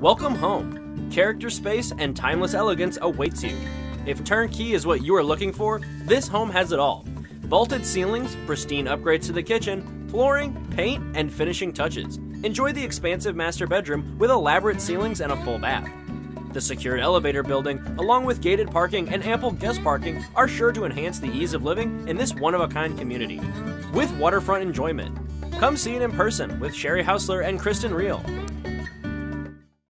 Welcome home. Character space and timeless elegance awaits you. If turnkey is what you are looking for, this home has it all. Vaulted ceilings, pristine upgrades to the kitchen, flooring, paint, and finishing touches. Enjoy the expansive master bedroom with elaborate ceilings and a full bath. The secured elevator building, along with gated parking and ample guest parking, are sure to enhance the ease of living in this one of a kind community. With waterfront enjoyment. Come see it in person with Sheri Hausler and Kristen Reel.